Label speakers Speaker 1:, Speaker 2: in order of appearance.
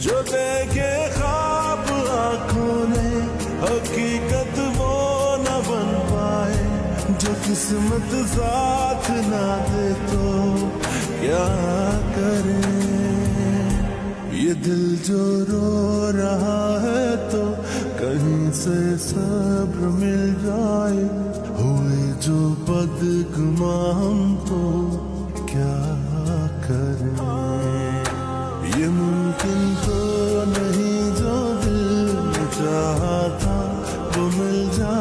Speaker 1: जो देखे ख्वाब आँखों ने हकीकत वो न बन पाए, जो किस्मत साथ ना दे तो क्या करें? ये दिल जो रो रहा है तो कहीं से सब्र मिल जाए, हुए जो बदगुमा हम तो। तो नहीं जो दिल चाहता था वो मिल जा